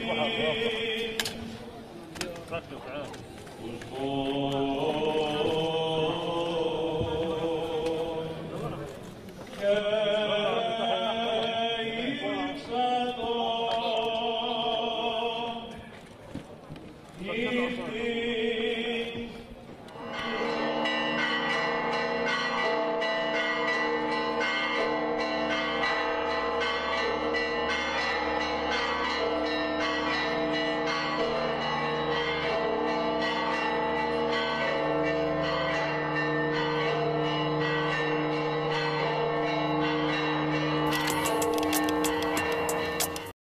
Amen.